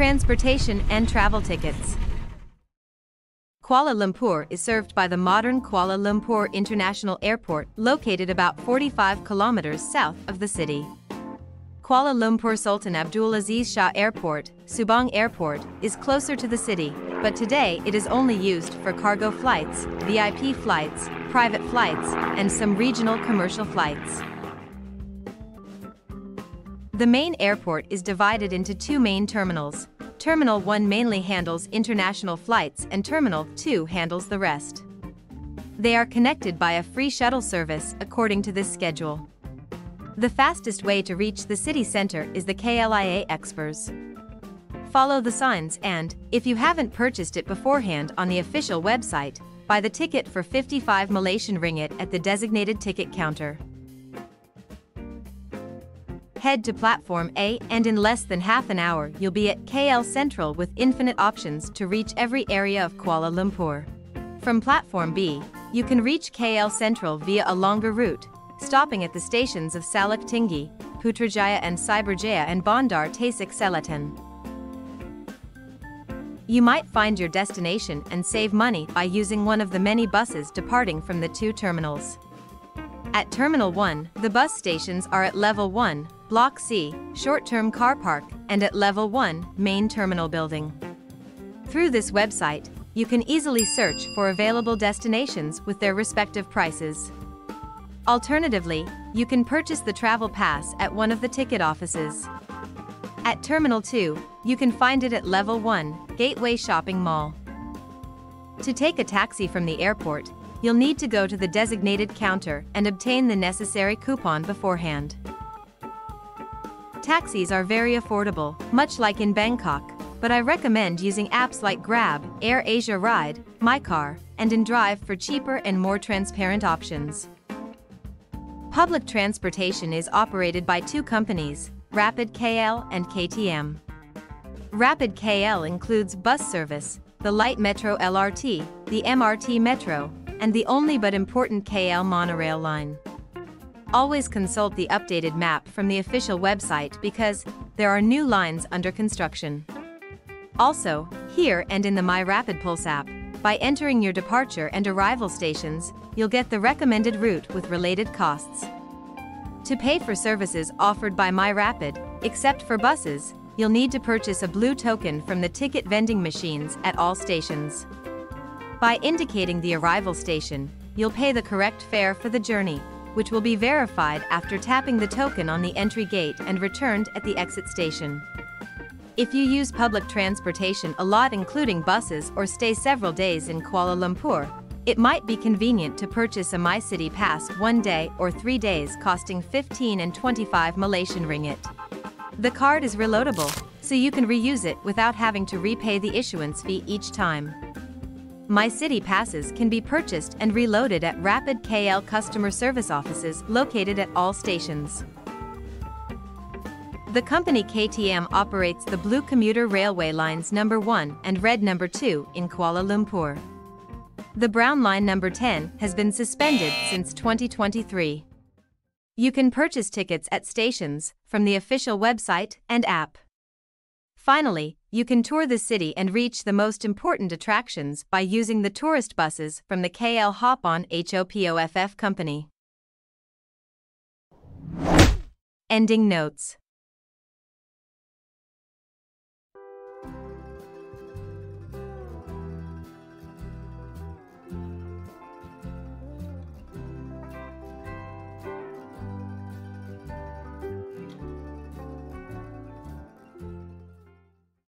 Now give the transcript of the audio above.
Transportation and travel tickets. Kuala Lumpur is served by the modern Kuala Lumpur International Airport, located about 45 kilometers south of the city. Kuala Lumpur Sultan Abdulaziz Shah Airport, Subang Airport, is closer to the city, but today it is only used for cargo flights, VIP flights, private flights, and some regional commercial flights. The main airport is divided into two main terminals. Terminal 1 mainly handles international flights and Terminal 2 handles the rest. They are connected by a free shuttle service according to this schedule. The fastest way to reach the city center is the KLIA Ekspres. Follow the signs and, if you haven't purchased it beforehand on the official website, buy the ticket for 55 Malaysian ringgit at the designated ticket counter. Head to Platform A and in less than half an hour you'll be at KL Sentral with infinite options to reach every area of Kuala Lumpur. From Platform B, you can reach KL Sentral via a longer route, stopping at the stations of Salak Tinggi, Putrajaya and Cyberjaya and Bandar Tasik Selatan. You might find your destination and save money by using one of the many buses departing from the two terminals. At Terminal 1, the bus stations are at Level 1, Block C, short-term car park, and at Level 1, Main Terminal Building. Through this website, you can easily search for available destinations with their respective prices. Alternatively, you can purchase the travel pass at one of the ticket offices. At Terminal 2, you can find it at Level 1, Gateway Shopping Mall. To take a taxi from the airport, you'll need to go to the designated counter and obtain the necessary coupon beforehand. Taxis are very affordable, much like in Bangkok, but I recommend using apps like Grab, Air Asia Ride, MyCar, and InDrive for cheaper and more transparent options. Public transportation is operated by two companies, Rapid KL and KTM. Rapid KL includes bus service, the light metro LRT, the MRT metro, and the only but important KL monorail line. Always consult the updated map from the official website because there are new lines under construction. Also, here and in the My Rapid Pulse app, by entering your departure and arrival stations, you'll get the recommended route with related costs. To pay for services offered by MyRapid, except for buses, you'll need to purchase a blue token from the ticket vending machines at all stations. By indicating the arrival station, you'll pay the correct fare for the journey, which will be verified after tapping the token on the entry gate and returned at the exit station. If you use public transportation a lot including buses or stay several days in Kuala Lumpur, it might be convenient to purchase a MyCity Pass one day or three days costing 15 and 25 Malaysian ringgit. The card is reloadable, so you can reuse it without having to repay the issuance fee each time. MyCity Passes can be purchased and reloaded at Rapid KL customer service offices located at all stations. The company KTM operates the Blue Commuter Railway Lines number 1 and Red number 2 in Kuala Lumpur. The Brown Line number 10 has been suspended since 2023. You can purchase tickets at stations from the official website and app. Finally, you can tour the city and reach the most important attractions by using the tourist buses from the KL Hop On HOPOFF company. Ending notes